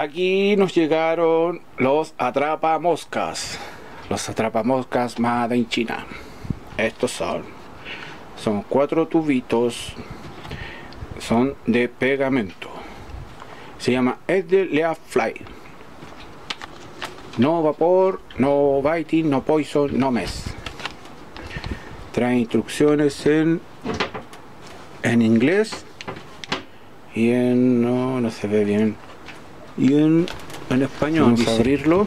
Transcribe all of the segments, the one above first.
Aquí nos llegaron los atrapamoscas. Los atrapamoscas Made in China. Estos son. Son cuatro tubitos. Son de pegamento. Se llama Edde Lea Fly. No vapor, no biting, no poison, no mess. Trae instrucciones en en inglés y en no, no se ve bien y en, en español vamos a abrirlo.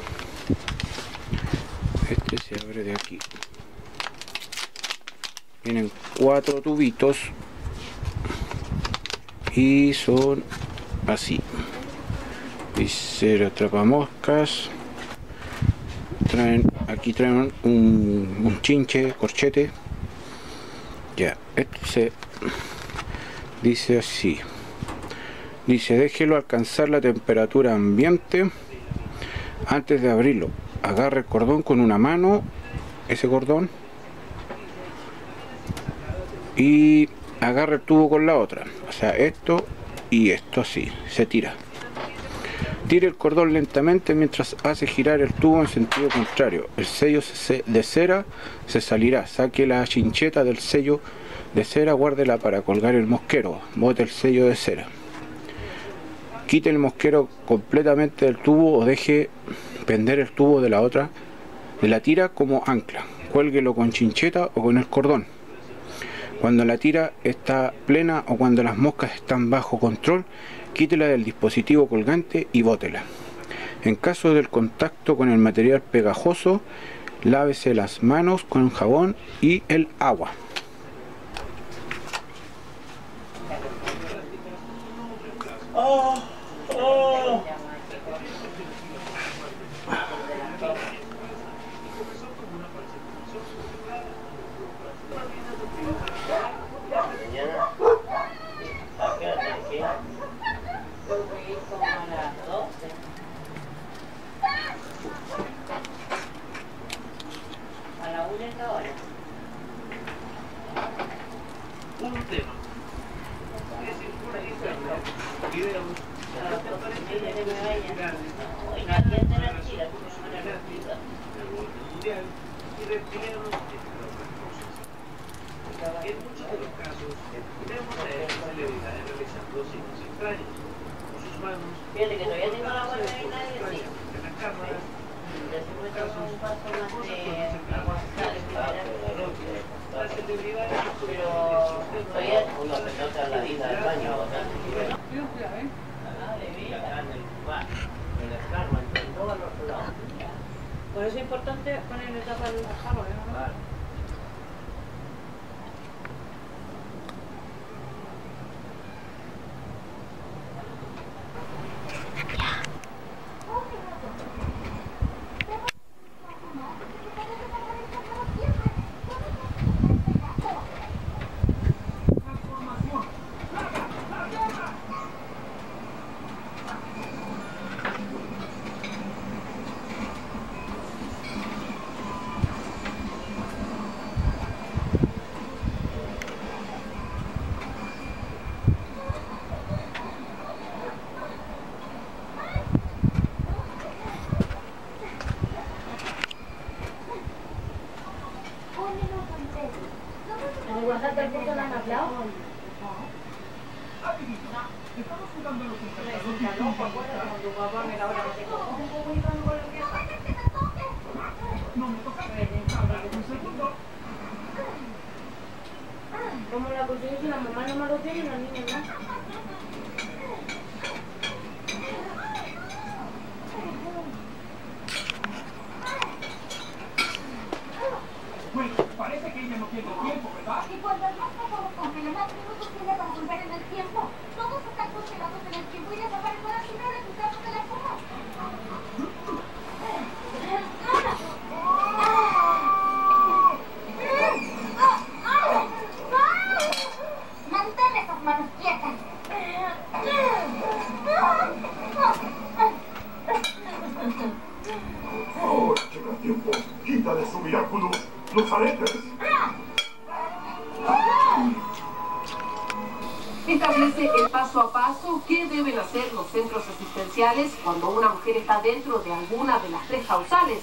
Este se abre de aquí. Vienen cuatro tubitos y son así. Visera moscas traen aquí traen un, un chinche corchete. Ya este se dice así dice déjelo alcanzar la temperatura ambiente antes de abrirlo. Agarre el cordón con una mano ese cordón y agarre el tubo con la otra. O sea esto y esto así se tira. Tire el cordón lentamente mientras hace girar el tubo en sentido contrario. El sello de cera se salirá. Saque la chincheta del sello de cera guárdela para colgar el mosquero. Bote el sello de cera quite el mosquero completamente del tubo o deje pender el tubo de la otra de la tira como ancla. Cuélguelo con chincheta o con el cordón. Cuando la tira está plena o cuando las moscas están bajo control quítela del dispositivo colgante y bótela. En caso del contacto con el material pegajoso lávese las manos con jabón y el agua Oh, oh. A la una esta hora. Un tema. Es decir, no atiende la En muchos de los casos, vemos a celebridades realizando signos extraños con sus manos. Fíjate que todavía tengo la guardia y nadie decía. En las cámaras, Después tomo un paso más de aguantar, las celebridades pero todavía Uno se nota la vida del baño, o sea, Ah, de vida. acá en el lugar, en el carro, en todos los lados. Por eso es importante ponerle al jarro, ¿no? Claro. ¿En el WhatsApp del curso le han hablado? ¿Cómo la conseguí si la mamá no me lo tiene y la niña no? Bueno, parece que ella no tiene tiempo, ¿verdad? Y cuando el más pasado cumple más minutos tiene para volver en el tiempo, todos están congelados en el tiempo y desaparecerán sin regresar su teléfono. Mantén esas manos quietas. Ahora llega tiempo. Quita de su Miraculous los aretes. Establece el paso paso a paso qué deben hacer los centros asistenciales cuando una mujer está dentro de alguna de las tres causales.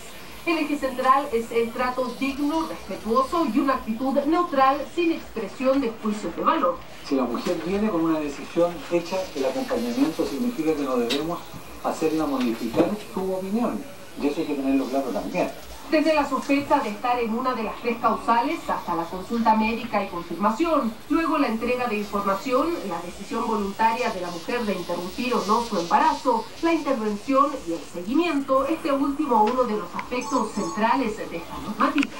El eje central es el trato digno, respetuoso y una actitud neutral sin expresión de juicios de valor. Si la mujer viene con una decisión hecha, el acompañamiento significa que no debemos hacerla modificar su opinión. Y eso hay que tenerlo claro también. Desde la sospecha de estar en una de las tres causales hasta la consulta médica y confirmación, luego la entrega de información, la decisión voluntaria de la mujer de interrumpir o no su embarazo, la intervención y el seguimiento, este último uno de los aspectos centrales de esta normativa.